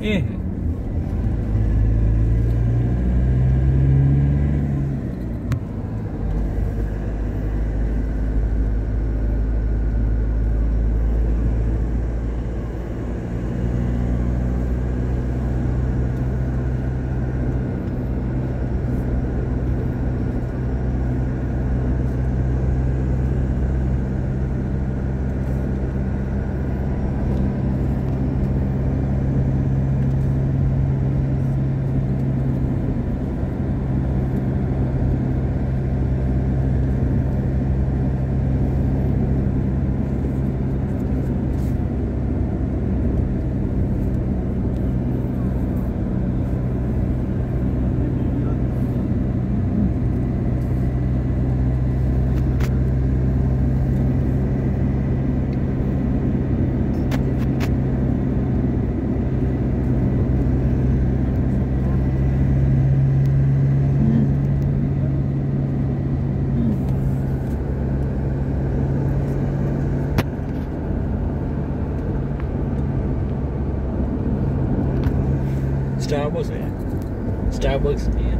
嗯。Starbucks. Starbucks.